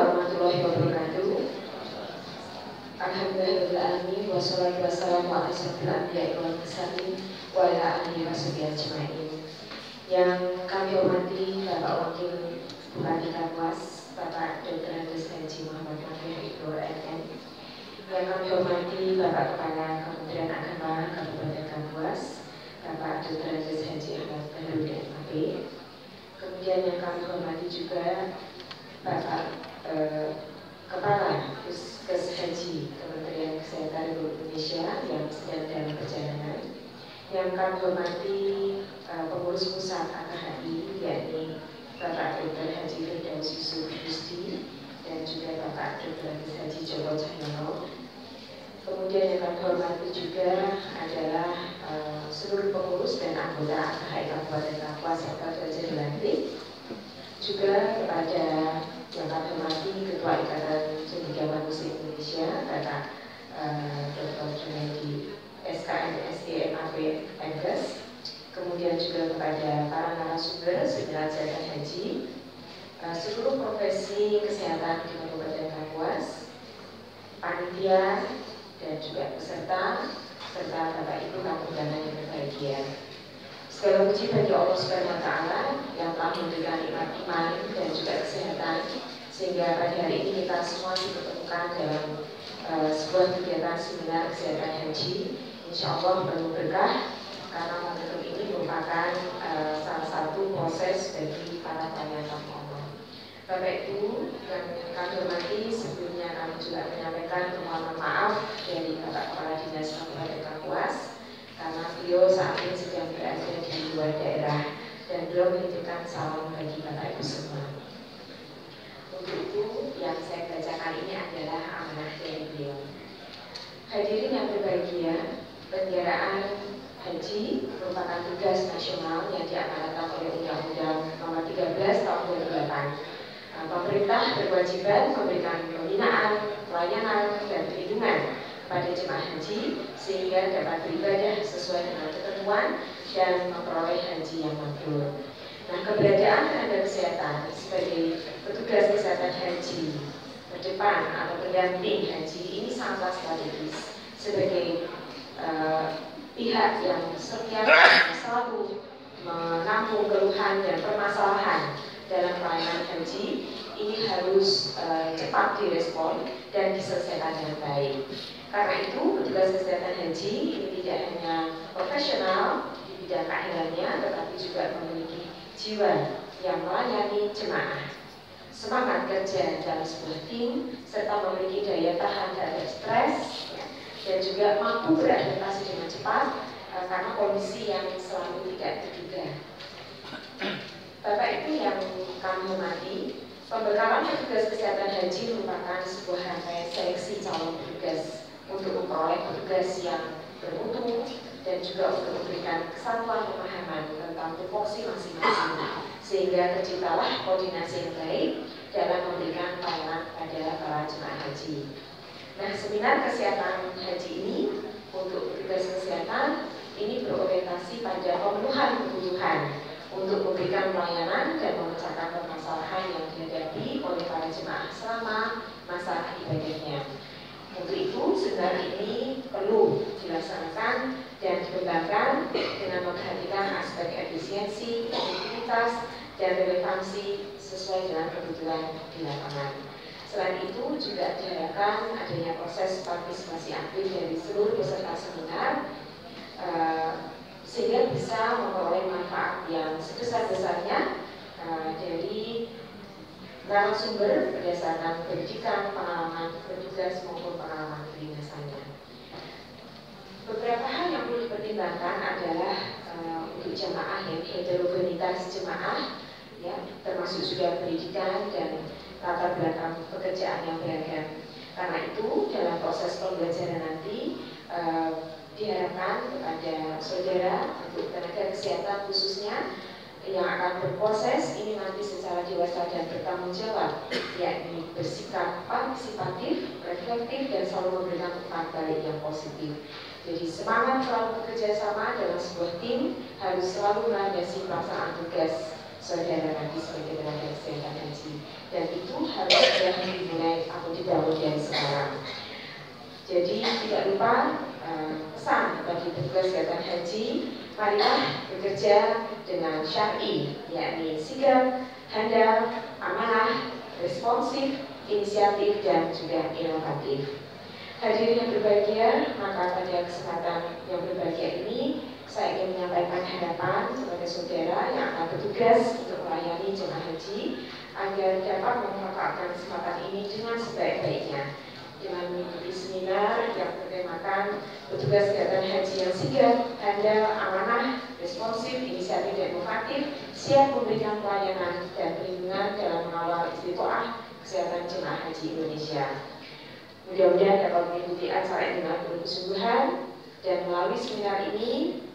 warahmatullahi wabarakatuh. Alhamdulillahirrahmanirrahim Wassalatu wassalamu ala asrafil anbiya wal mursalin wa ala alihi ajmain. Yang kami hormati Bapak Wakil Bupati Kapuas, Bapak Dr. Andes Haji Muhammad Mahfud Ibu NN. Yang kami hormati Bapak Kepala Kementerian Agama Kabupaten Kapuas, Bapak Dr. Andes Haji Ahmad Bahrudin MAP. Kemudian yang kami hormati juga Bapak eh, Kepala Puskes Haji Kementerian Kesehatan Republik Indonesia yang sedang dalam perjalanan yang kami hormati eh, pengurus pusat AKHI yakni Bapak Dr. Haji Firdaus Yusuf Gusti dan juga Bapak Dr. Haji Joko Cahyono Kemudian yang kami hormati juga adalah uh, seluruh pengurus dan anggota AKHI Kabupaten Kapuas serta Raja juga kepada yang kami hormati Ketua Ikatan Cendekiawan Muslim Indonesia Bapak uh, Dr. Junaidi SKN SDMAP Endes kemudian juga kepada para narasumber jatah haji uh, seluruh profesi kesehatan di Kabupaten Kapuas panitia dan juga peserta serta Bapak Ibu undangan yang berbahagia. Segala puji bagi Allah Subhanahu taala yang telah memberikan nikmat iman dan juga kesehatan sehingga pada hari ini kita semua dipertemukan dalam uh, sebuah kegiatan seminar kesehatan haji. Insya Allah penuh berkah karena momentum ini merupakan uh, salah satu proses bagi para tamu Allah. Bapak Ibu yang kami hormati, sebelumnya kami juga menyampaikan permohonan maaf dari Bapak Kepala Dinas Kabupaten Kapuas karena beliau saat ini luar daerah dan beliau menitipkan salam bagi Bapak Ibu semua. Untuk itu yang saya bacakan ini adalah amanah dari beliau. Hadirin yang berbahagia, penyelenggaraan haji merupakan tugas nasional yang diamanatkan oleh Undang-Undang Nomor 13 Tahun 2008. Pemerintah berkewajiban memberikan pembinaan, pelayanan, dan perlindungan pada jemaah haji sehingga dapat beribadah sesuai dengan ketentuan dan memperoleh haji yang mabrur. Nah, keberadaan tenaga kesehatan sebagai petugas kesehatan haji ke depan atau pendamping haji ini sangat strategis sebagai uh, pihak yang setiap selalu menampung keluhan dan permasalahan dalam pelayanan haji ini harus uh, cepat direspon dan diselesaikan dengan baik. Karena itu, petugas kesehatan haji ini tidak hanya profesional di bidang keahliannya, tetapi juga memiliki jiwa yang melayani jemaah. Semangat kerja dalam sebuah tim, serta memiliki daya tahan terhadap stres, ya, dan juga mampu beradaptasi dengan cepat uh, karena kondisi yang selalu tidak terduga. Bapak Ibu yang kami hormati, pembekalan petugas kesehatan haji merupakan sebuah rangkaian seleksi calon petugas untuk memperoleh petugas yang bermutu dan juga untuk memberikan kesatuan pemahaman tentang tupoksi masing-masing sehingga terciptalah koordinasi yang baik dalam memberikan pelayanan kepada para jemaah haji. Nah, seminar kesehatan haji ini untuk petugas kesehatan ini berorientasi pada pemenuhan kebutuhan untuk memberikan pelayanan dan memecahkan permasalahan yang dihadapi oleh para jemaah selama masa ibadahnya. Untuk itu, seminar ini perlu dilaksanakan dan dikembangkan dengan memperhatikan aspek efisiensi, efektivitas, dan relevansi sesuai dengan kebutuhan di lapangan. Selain itu, juga diharapkan adanya proses partisipasi aktif dari seluruh peserta seminar uh, sehingga bisa memperoleh manfaat yang sebesar-besarnya uh, dari narasumber berdasarkan pendidikan, pengalaman petugas maupun pengalaman kedinasannya. Beberapa hal yang perlu dipertimbangkan adalah uh, untuk jemaah yang heterogenitas jemaah, ya, termasuk juga pendidikan dan latar belakang pekerjaan yang beragam. Karena itu dalam proses pembelajaran nanti uh, diharapkan kepada saudara untuk tenaga kesehatan khususnya yang akan berproses ini nanti secara dewasa dan bertanggung jawab yakni bersikap partisipatif, reflektif dan selalu memberikan umpan balik yang positif. Jadi semangat selalu bekerja sama dalam sebuah tim harus selalu melandasi pelaksanaan tugas saudara nanti sebagai tenaga kesehatan haji dan itu harus sudah dimulai atau dibangun dari sekarang. Jadi tidak lupa pesan bagi petugas kegiatan haji, marilah bekerja dengan syar'i, yakni sigap, handal, amanah, responsif, inisiatif, dan juga inovatif. Hadirin yang berbahagia, maka pada kesempatan yang berbahagia ini saya ingin menyampaikan harapan kepada saudara yang akan bertugas untuk melayani jemaah haji agar dapat memanfaatkan kesempatan ini dengan sebaik-baiknya dengan petugas kegiatan haji yang sigap, handal, amanah, responsif, inisiatif dan inovatif, siap memberikan pelayanan dan perlindungan dalam mengawal istiqoah kesehatan jemaah haji Indonesia. Mudah-mudahan dapat mengikuti acara ini dengan penuh kesungguhan dan melalui seminar ini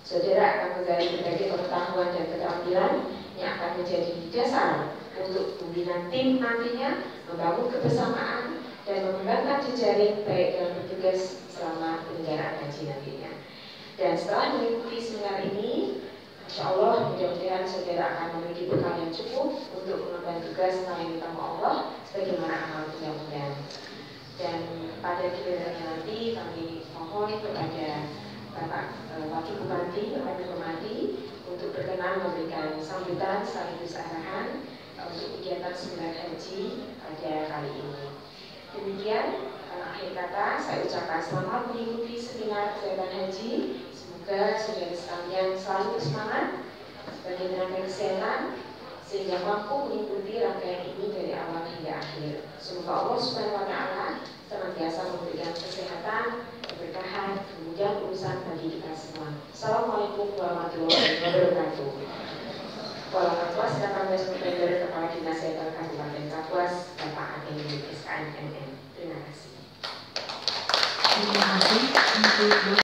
saudara akan menggali berbagai pengetahuan dan keterampilan yang akan menjadi dasar untuk pembinaan tim nantinya membangun kebersamaan dan mengembangkan jejaring baik dalam bertugas selama penyelenggaraan haji nantinya. Dan setelah mengikuti seminar ini, Insya Allah mudah-mudahan saudara akan memiliki bekal yang cukup untuk mengemban tugas melayani tamu Allah sebagaimana amal mudah-mudahan dan pada gilirannya nanti kami mohon kepada Bapak e, Wakil Bupati Bapak Bupati untuk berkenan memberikan sambutan sekaligus arahan e, untuk kegiatan seminar haji pada kali ini. Demikian e, akhir kata saya ucapkan selamat mengikuti seminar kegiatan haji. Semoga saudara sekalian selalu bersemangat sebagai tenaga kesehatan sehingga mampu mengikuti rangkaian ini dari awal hingga akhir. Semoga Allah Subhanahu wa taala senantiasa memberikan kesehatan, keberkahan, kemudian urusan bagi kita semua. Assalamualaikum warahmatullahi wabarakatuh. Kuala Kapuas, datang Mesmender Kepala Dinas Kesehatan Kabupaten Kapuas, Bapak Adewi SKNMN. Terima kasih. Terima kasih